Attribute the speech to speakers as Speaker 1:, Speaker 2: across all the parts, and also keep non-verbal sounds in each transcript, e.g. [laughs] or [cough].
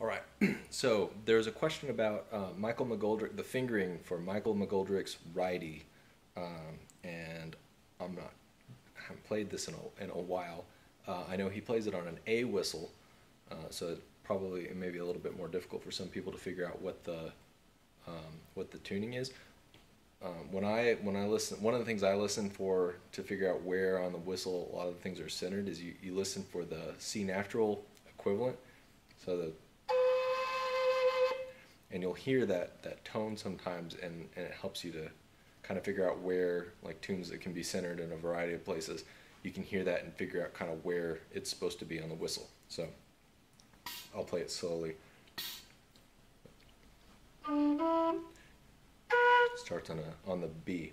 Speaker 1: All right. [clears throat] So there's a question about uh, Michael McGoldrick, the fingering for Michael McGoldrick's Ridee, um, and I'm not I haven't played this in a in a while. Uh, I know he plays it on an A whistle, uh, so it probably it may be a little bit more difficult for some people to figure out what the um, what the tuning is. Um, when I when I listen, one of the things I listen for to figure out where on the whistle a lot of the things are centered is you, you listen for the C natural equivalent. So the and you'll hear that that tone sometimes, and and it helps you to kind of figure out where like tunes that can be centered in a variety of places. You can hear that and figure out kind of where it's supposed to be on the whistle. So I'll play it slowly. Starts on a on the B.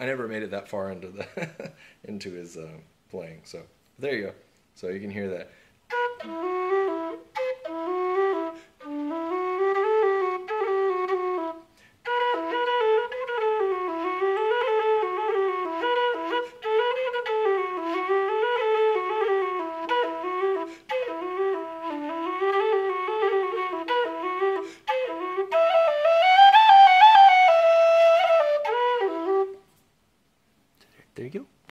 Speaker 1: I never made it that far into the [laughs] into his uh, playing. So there you go. So you can hear that.